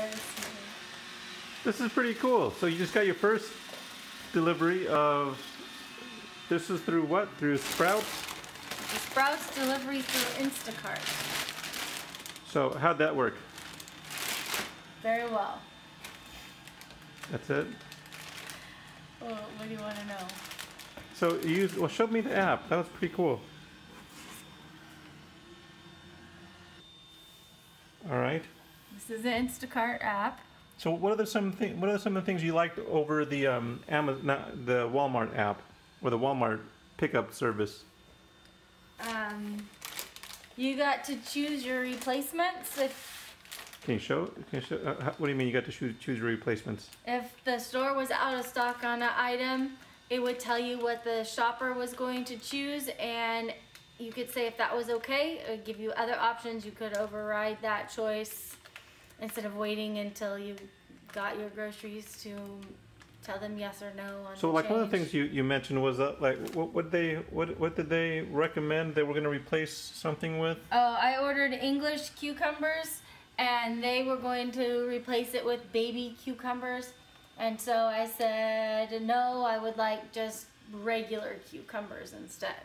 smooth. This is pretty cool. So you just got your first delivery of. This is through what? Through Sprouts. The Sprouts delivery through Instacart. So how'd that work? Very well. That's it. Well, what do you want to know? So you use. Well, show me the app. That was pretty cool. All right. This is the Instacart app. So what are the some what are some of the things you liked over the um, Amazon, not the Walmart app or the Walmart pickup service? Um, you got to choose your replacements. If Can you show? Can you show uh, how- what do you mean you got to choose, choose your replacements? if the store was out of stock on an item, it would tell you what the shopper was going to choose, and you could say if that was okay. It would give you other options. You could override that choice instead of waiting until you got your groceries to tell them yes or no on So the like one of the things you, you mentioned was that like what what they what what did they recommend they were going to replace something with? Oh, I ordered English cucumbers and they were going to replace it with baby cucumbers. And so I said, no, I would like just regular cucumbers instead.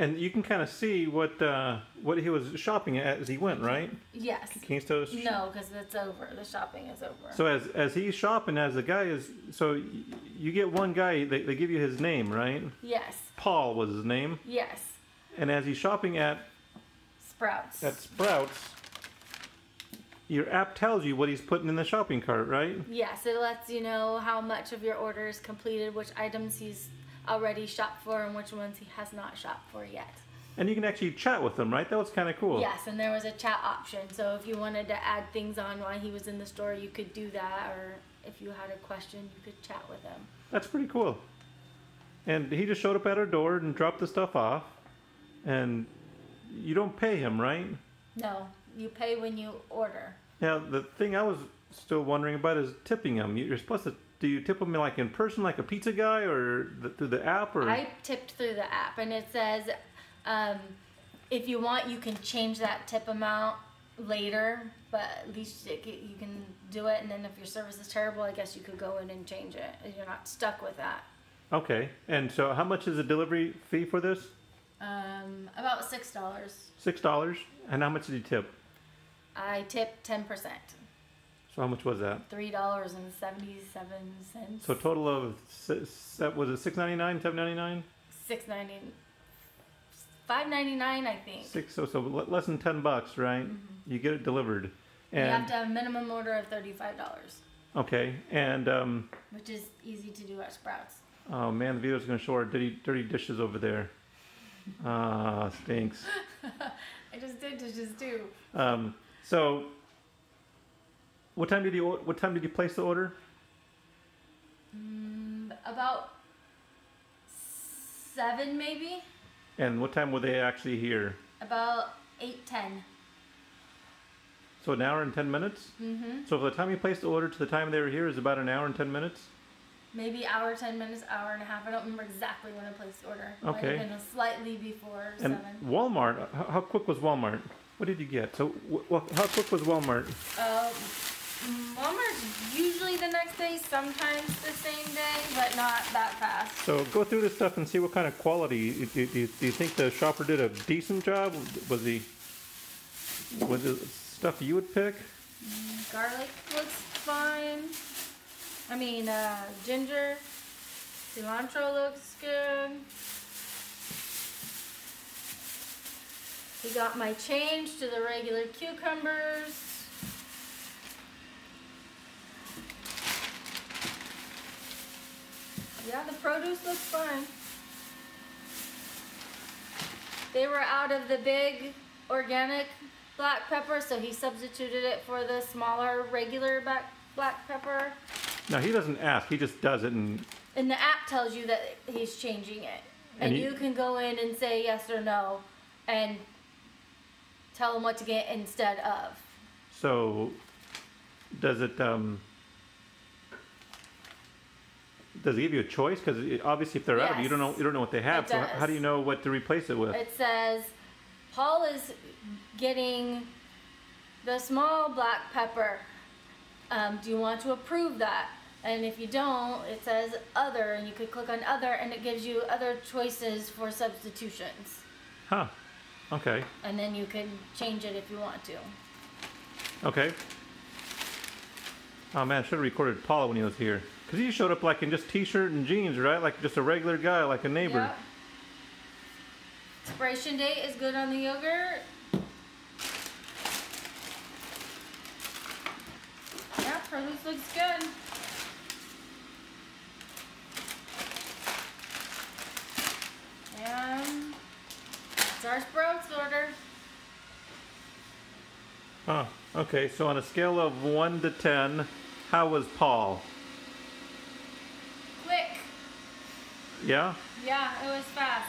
And you can kind of see what uh, what he was shopping at as he went, right? Yes. Can you still No, because it's over. The shopping is over. So as as he's shopping, as the guy is, so you get one guy. They, they give you his name, right? yes. Paul was his name. Yes. And as he's shopping at Sprouts. at Sprouts, your app tells you what he's putting in the shopping cart, right? Yes, it lets you know how much of your order is completed, which items he's already shopped for, and which ones he has not shopped for yet. And you can actually chat with them, right? That was kind of cool. Yes, and there was a chat option. So if you wanted to add things on while he was in the store, you could do that. Or if you had a question, you could chat with him. That's pretty cool. And he just showed up at our door and dropped the stuff off. And you don't pay him, right? No, you pay when you order. Now, the thing I was still wondering about is tipping him. You- You're supposed to, do you tip them like in person, like a pizza guy, or the, through the app, or? I tipped through the app, and it says um, if you want, you can change that tip amount later. But at least it, you can do it, and then if your service is terrible, I guess you could go in and change it. You're not stuck with that. Okay. And so, how much is the delivery fee for this? Um, about six dollars. Six dollars. And how much did you tip? I tipped ten percent. So, how much was that? three dollars and seventy-seven cents. So, a total of si- se- was it six ninety nine, seven ninety nine, six ninety, five ninety-nine, I think. six? So, so le- less than ten bucks, right? You get it delivered. Mm-hmm. you have to have a minimum order of thirty-five dollars, okay. And um, which is easy to do at Sprouts. oh man, the video's gonna show our dirty, dirty dishes over there. Ah, stinks. I just did dishes too. Um, so, what time did you what time did you place the order? Mm, about seven, maybe. And what time were they actually here? About eight ten. So an hour and ten minutes. Mm-hmm. So from the time you placed the order to the time they were here is about an hour and ten minutes. Maybe hour, ten minutes, hour and a half. I don't remember exactly when I placed the order. Might Okay. been slightly before And seven. Walmart, how, quick was Walmart? What did you get? So, how quick was Walmart? Uh, Walmart's usually the next day, sometimes the same day, but not that fast. So, go through this stuff and see what kind of quality. Do, do, do, you think the shopper did a decent job? Was he? Was it stuff you would pick? Garlic looks fine. I mean, uh, ginger, cilantro looks good. He got my change to the regular cucumbers. Yeah, the produce looks fine. They were out of the big organic black pepper, so he substituted it for the smaller regular black black pepper. No, he doesn't ask. He just does it, and And the app tells you that he's changing it. And And, he- you can go in and say yes or no and tell him what to get instead of. so does it? Um, does it give you a choice? Because obviously, if they're out, you don't know. You don't know what they have. So how do you know what to replace it with? It says Paul is getting the small black pepper Um, do you want to approve that? And if you don't, it says other, and you could click on other, and it gives you other choices for substitutions. Huh. Okay. And then you can change it if you want to. Okay. Oh man, I should have recorded Paula when he was here. Because he showed up like in just t-shirt and jeans, right? Like just a regular guy, like a neighbor. Yep. Expiration date is good on the yogurt. Yeah, produce looks good. And it's our sprouts order. Huh. Okay, so on a scale of 1 to 10, how was Paul? Quick. Yeah? Yeah, it was fast.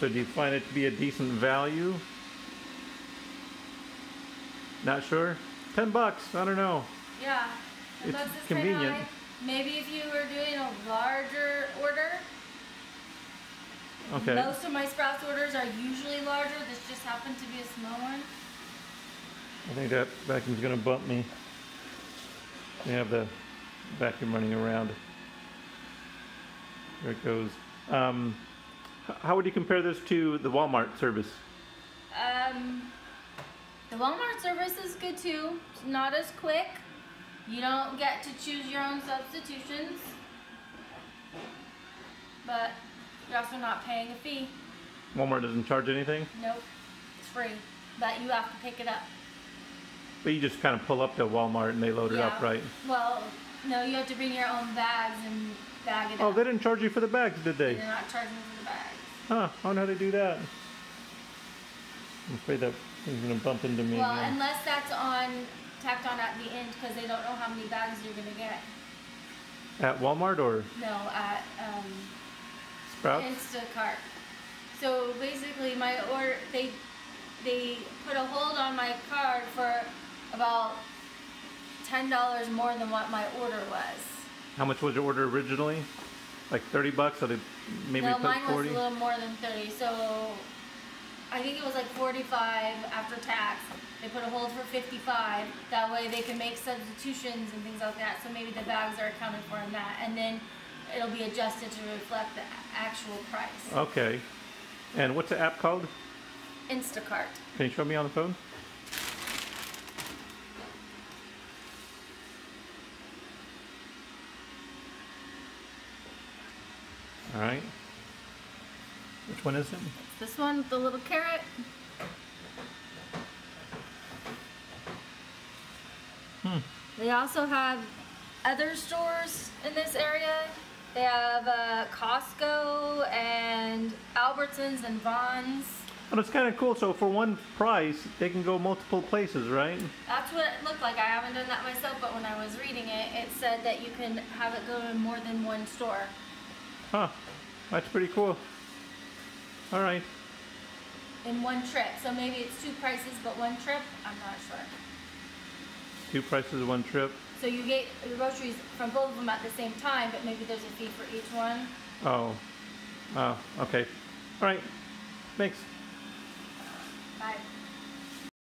So do you find it to be a decent value? Not sure? 10 bucks, I don't know. Yeah. It's is kinda convenient. high. Maybe if you were doing a larger order, Okay. Most of my Sprouts orders are usually larger. This just happened to be a small one. I think that vacuum's gonna bump me. We have the vacuum running around. There it goes. Um, how would you compare this to the Walmart service? Um, the Walmart service is good too. It's not as quick. You don't get to choose your own substitutions. But you're also not paying a fee. Walmart doesn't charge anything, Nope. It's free. But you have to pick it up. but you just kind of pull up to Walmart and they load it up, right? Well, no, you have to bring your own bags and bag it Oh, up. they didn't charge you for the bags, did they? They're not charging for the bags. Huh, I wonder how they do that. I'm afraid that thing's gonna bump into me Well, again. unless that's on tacked on at the end because they don't know how many bags you're gonna get. At Walmart or No, at um, Sprouts? Instacart. So basically, my order they they put a hold on my card for about ten dollars more than what my order was. How much was your order originally? Like 30 bucks, so they maybe no, put mine 40? was a little more than thirty. So I think it was like forty-five after tax. They put a hold for fifty-five. That way they can make substitutions and things like that. So maybe the bags are accounted for in that, and then it'll be adjusted to reflect the actual price. Okay. And what's the app called? Instacart. Can you show me on the phone? All right. Which one is it? This one with the little carrot. Hmm. They also have other stores in this area. They have uh, Costco and Albertsons and Vons. Well, it's kind of cool. So for one price, they can go multiple places, right? That's what it looked like. I haven't done that myself, but when I was reading it, it said that you can have it go to more than one store. Huh. That's pretty cool. All right. in one trip. So maybe it's two prices, but one trip. I'm not sure. Two prices, one trip. So you get your groceries from both of them at the same time, but maybe there's a fee for each one. Oh. Oh, okay. All right. Thanks. Bye.